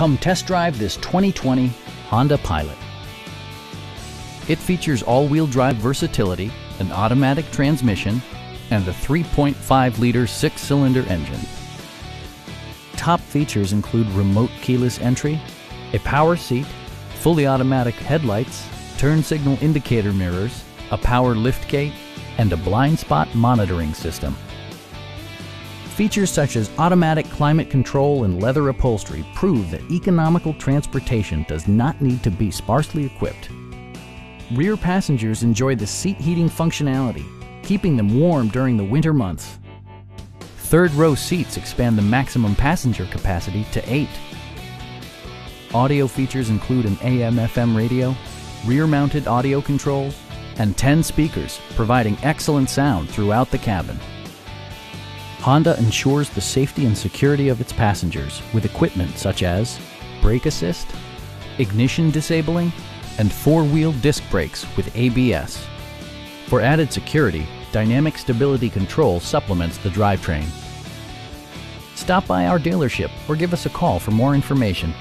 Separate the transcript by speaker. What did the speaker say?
Speaker 1: Come test drive this 2020 Honda Pilot. It features all-wheel drive versatility, an automatic transmission, and a 3.5-liter six-cylinder engine. Top features include remote keyless entry, a power seat, fully automatic headlights, turn signal indicator mirrors, a power liftgate, and a blind spot monitoring system. Features such as automatic climate control and leather upholstery prove that economical transportation does not need to be sparsely equipped. Rear passengers enjoy the seat heating functionality, keeping them warm during the winter months. Third row seats expand the maximum passenger capacity to eight. Audio features include an AM-FM radio, rear-mounted audio controls, and 10 speakers, providing excellent sound throughout the cabin. Honda ensures the safety and security of its passengers with equipment such as brake assist, ignition disabling, and four-wheel disc brakes with ABS. For added security, Dynamic Stability Control supplements the drivetrain. Stop by our dealership or give us a call for more information.